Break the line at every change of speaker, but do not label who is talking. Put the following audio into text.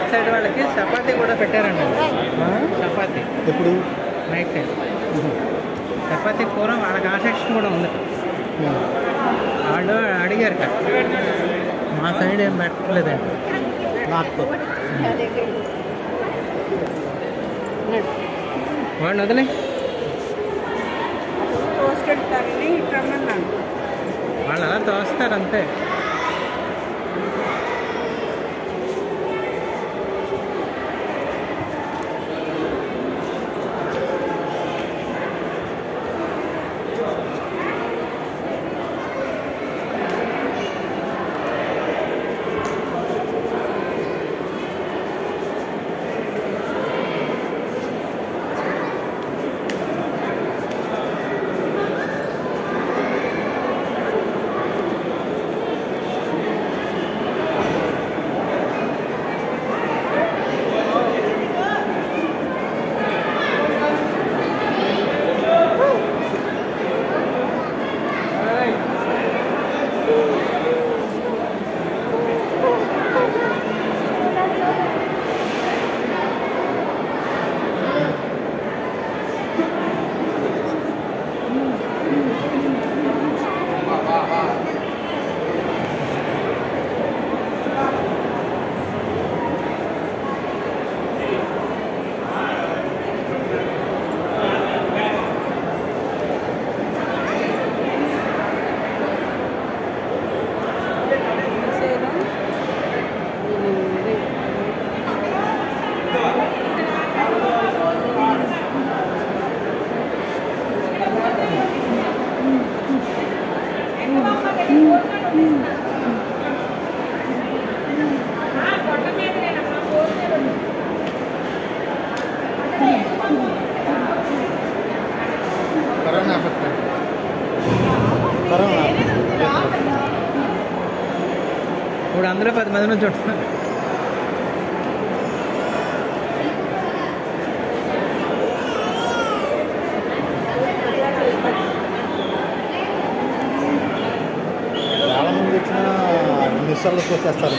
వాళ్ళకి చపాతీ కూడా పెట్టారండి.
ఆ?
చపాతీ.
ఎప్పుడు?
Night time. చపాతీ కూర వాళ్ళకి ఆ సెక్షన్ కూడా ఉంది. వాళ్ళు అడిగారట మా సైడ్ ఏం పెట్టలేదండి.
నాకు.
వాళ్ళు వదిలే. వాళ్ళు అలా తోస్తారు అంతే. ఇప్పుడు అందులో పది మంది నుంచి ఉంటున్నారు
చాలా మంది వచ్చిన నిమిషాలకు వచ్చేస్తారు